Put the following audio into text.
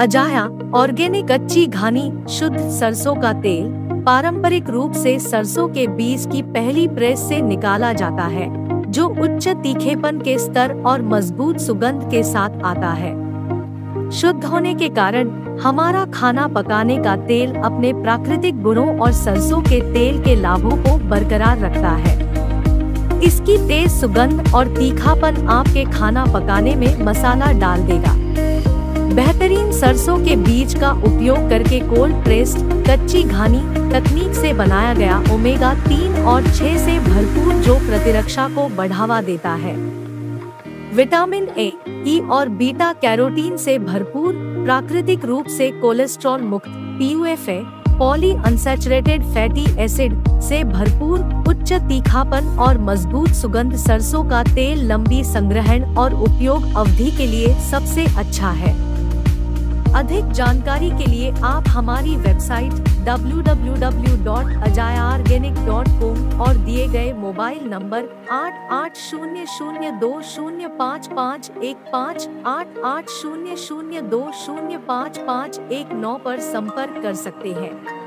अजाया ऑर्गेनिक कच्ची घानी शुद्ध सरसों का तेल पारंपरिक रूप से सरसों के बीज की पहली प्रेस से निकाला जाता है, जो उच्च तीखेपन के स्तर और मज़बूत सुगंध के साथ आता है। शुद्ध होने के कारण हमारा खाना पकाने का तेल अपने प्राकृतिक गुणों और सरसों के तेल के लाभों को बरकरार रखता है। इसकी तेज सुगंध और तीखापन आपके खाना पकाने में मसाला डाल देगा। बेहतरीन सरसों के बीज का उपयोग करके कोल्ड प्रेस्ड, कच्ची घानी तकनीक से बनाया गया ओमेगा तीन और छह से भरपूर जो प्रतिरक्षा को बढ़ावा देता है। विटामिन ए, ई और बीटा कैरोटीन से भरपूर, प्राकृतिक रूप से कोलेस्ट्रॉल मुक्त PUFA poly unsaturated fatty acid से भरपूर, उच्च तीखापन और मज़बूत सुगंध सरसों का तेल लंबी संग्रहण और उपयोग अवधि के लिए सबसे अच्छा है। अधिक जानकारी के लिए आप हमारी वेबसाइट www.ajayaorganic.com और दिए गए मोबाइल नंबर आठ आठ शून्य शून्य दो शून्य पाँच पाँच एक पाँच आठ आठ शून्य शून्य दो शून्य पाँच पाँच एक नौ पर संपर्क कर सकते हैं।